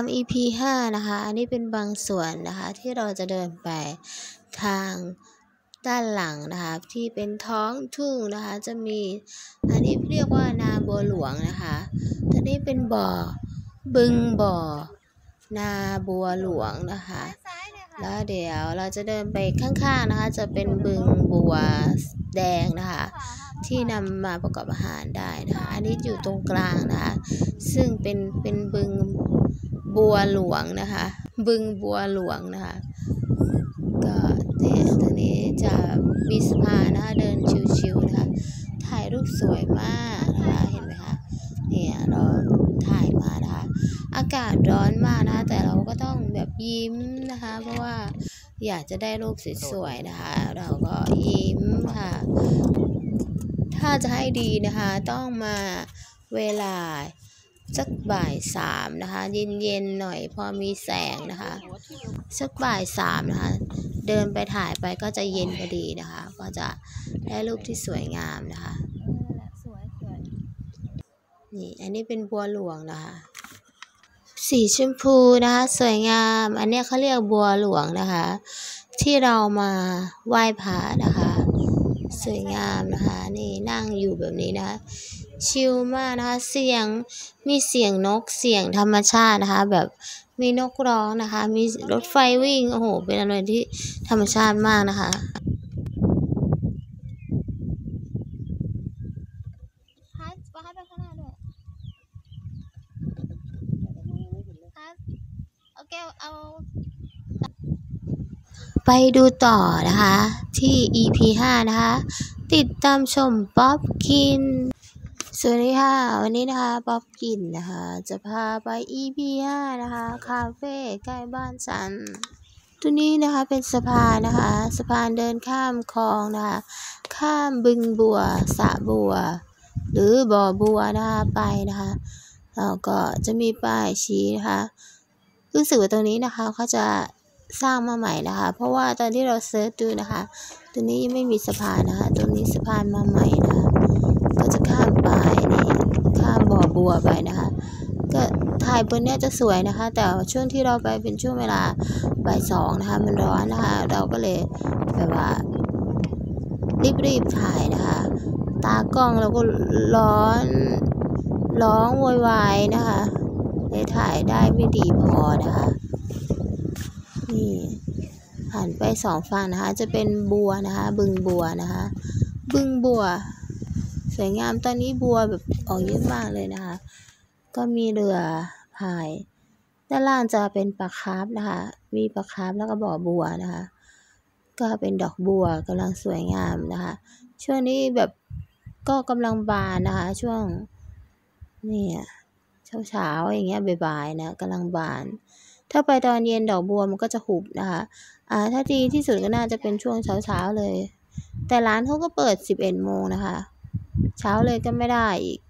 าม EP 5 นะคะ อันนี้เป็นบางส่วนนะคะ ที่เราจะเดินไปทางด้านหลังนะคะที่เป็นท้องทุ่งนะคะ จะมีอันนี้เรียกว่านาบัวหลวงนะคะตอนนี้เป็นบ่อบึงบ่อ นาบัวหลวงนะคะ แล้วเดี๋ยวเราจะเดินไปข้างๆนะคะ จะเป็นบึงบัวแดงนะคะ ที่นำมาประกอบอาหารได้นะคะ อันนี้อยู่ตรงกลางนะคะ ซึ่งเป็นเป็นบึง บัวหลวงนะคะ บึงบัวหลวงนะคะ ก็เนี่ยตรงนี้จะมีสะพานนะคะ เดินชิวๆนะคะ ถ่ายรูปสวยมากนะคะ เห็นไหมคะ เนี่ยเราถ่ายมานะคะ อากาศร้อนมากนะคะ แต่เราก็ต้องแบบยิ้มนะคะ เพราะว่าอยากจะได้รูปสวยๆนะคะ เราก็ยิ้มค่ะ ถ้าจะให้ดีนะคะ ต้องมาเวลา สักบ่ายสามนะคะ เย็นๆหน่อยพอมีแสงนะคะ สักบ่ายสามนะคะ เดินไปถ่ายไปก็จะเย็นพอดีนะคะ ก็จะได้รูปที่สวยงามนะคะนี่อันนี้เป็นบัวหลวงนะคะ สีชมพูนะคะสวยงาม อันนี้เขาเรียกบัวหลวงนะคะ ที่เรามาไหว้พระนะคะ สวยงามนะคะ นี่นั่งอยู่แบบนี้นะคะ ชิลมากนะคะ เสียงมีเสียงนกเสียงธรรมชาตินะคะ แบบมีนกร้องนะคะ มีรถไฟวิ่ง โอ้โห เป็นอะไรที่ธรรมชาติมากนะคะพัดพัดไปข้างหน้าด้วยพัดเอาแก้วเอาไปดูต่อนะคะ ที่ EP 5 นะคะ ติดตามชมป๊อปกิน สวัสดีค่ะ วันนี้นะคะป๊อปกินนะคะ จะพาไป EP 5นะคะ คาเฟ่ใกล้บ้านฉันตัวนี้นะคะเป็นสะพานนะคะสะพานเดินข้ามคลองนะคะ ข้ามบึงบัวสะบัว หรือบ่อบัวนะคะไปนะคะแล้วก็จะมีป้ายชี้นะคะรู้สึกว่าตรงนี้นะคะเขาจะสร้างมาใหม่นะคะ เพราะว่าตอนที่เราเซิร์ชดูนะคะ ตัวนี้ยังไม่มีสะพานนะคะ ตรงนี้สะพานมาใหม่นะคะ ไปนี่ข้ามบ่อบัวไปนะคะก็ถ่ายบนเนี้ยจะสวยนะคะ แต่ช่วงที่เราไปเป็นช่วงเวลาบ่ายสองนะคะ มันร้อนนะคะ เราก็เลยแบบว่า รีบๆถ่ายนะคะ ตากล้องเราก็ร้อนร้องโวยวายนะคะเลยถ่ายได้ไม่ดีพอนะคะนี่หันไปสองฝั่งนะคะ จะเป็นบัวนะคะ บึงบัวนะคะ บึงบัว วยงาม ตอนนี้บัวแบบออกเยอะมากเลยนะคะ ก็มีเรือพาย ด้านล่างจะเป็นปลาคาร์ฟนะคะ มีปลาคาร์ฟแล้วก็บ่อบัวนะคะ ก็เป็นดอกบัวกำลังสวยงามนะคะ ช่วงนี้แบบก็กำลังบานนะคะ ช่วงเนี่ยเช้าๆอย่างเงี้ยบ่ายๆนะกำลังบาน ถ้าไปตอนเย็นดอกบัวมันก็จะหุบนะคะ อ่า ถ้าดีที่สุดก็น่าจะเป็นช่วงเช้าๆเลย แต่ร้านเขาก็เปิดสิบเอ็ดโมงนะคะ เช้าเลยก็ไม่ได้อีก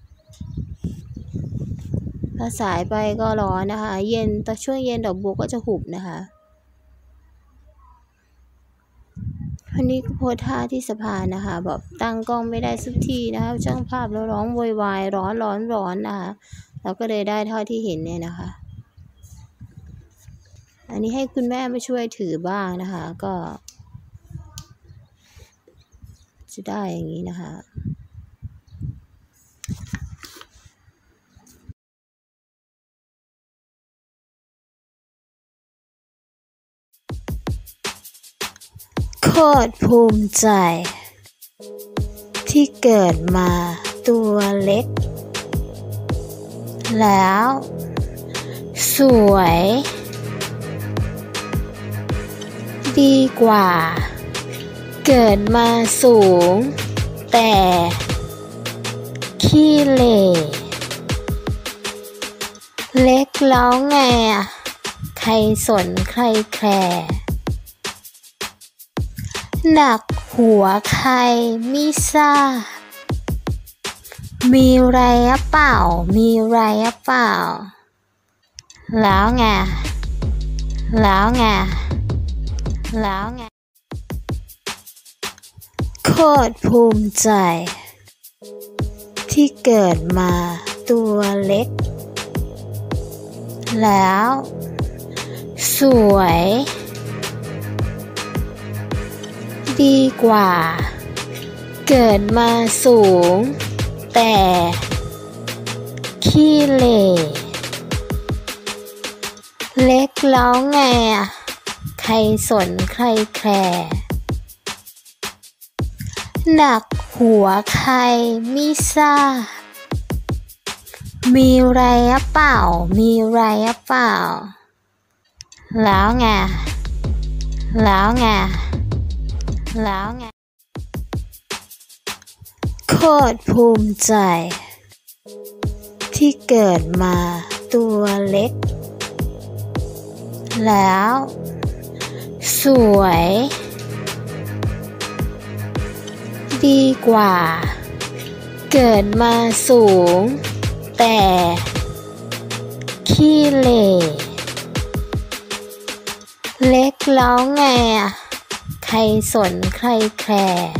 ถ้าสายไปก็ร้อนนะคะ เย็นแต่ช่วงเย็นดอกบัวก็จะหุบนะคะวันนี้ก็โพสท่าที่สะพานนะคะแบบตั้งกล้องไม่ได้สักทีนะคะช่างภาพแล้วร้องโวยวายร้อนร้อนร้อนนะคะเราก็เลยได้เท่าที่เห็นเนี่ยนะคะ อันนี้ให้คุณแม่มาช่วยถือบ้างนะคะก็ จะได้อย่างนี้นะคะ ตรภูมิใจ ที่เกิดมาตัวเล็ก แล้ว สวย ดีกว่า เกิดมาสูง แต่ ขี้เหร่เล็กแล้วไงอะใครสนใครแคร์ หนักหัวใครไม่ทราบ มีไรอะเปล่า มีไรอะเปล่า แล้วไง แล้วไง แล้วไง โคตรภูมิใจ ที่เกิดมาตัวเล็ก แล้ว สวย ดีกว่า เกิดมาสูง แต่ ขี้เหร่เล็กแล้วไงอะใครสนใครแคร์หนักหัวใครไม่ทราบมีไรอะเปล่า มีไรอะเปล่า แล้วไง แล้วไง แล้วไง โคตรภูมิใจ ที่เกิดมาตัวเล็ก แล้ว สวย ดีกว่า เกิดมาสูง แต่ขี้เหร่เล็กแล้วไงอะ ใครสนใครแคร์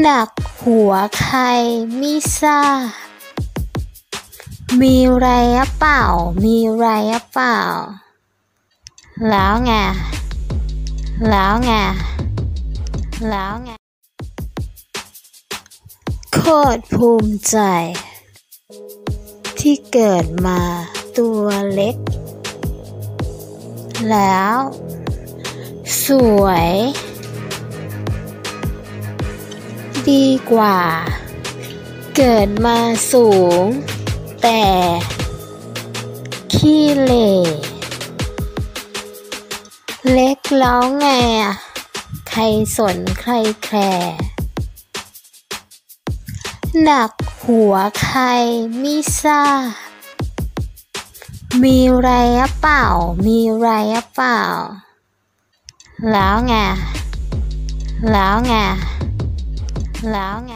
หนักหัวใครไม่ทราบมีไรอะเปล่า มีไรอะเปล่า แล้วไง แล้วไง แล้วไง โคตรภูมิใจ ที่เกิดมาตัวเล็ก แล้ว สวย ดีกว่า เกิดมาสูง แต่ขี้เหร่เล็กแล้วไงอะใครสนใครแคร์หนักหัวใครไม่ทราบมีไรอะเปล่า มีไรอะเปล่า แล้วไง แล้วไง แล้วไง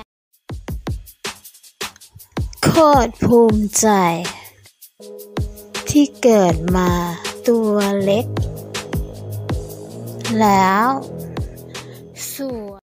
โคตรภูมิใจ ที่เกิดมาตัวเล็ก แล้ว สวย